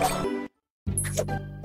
you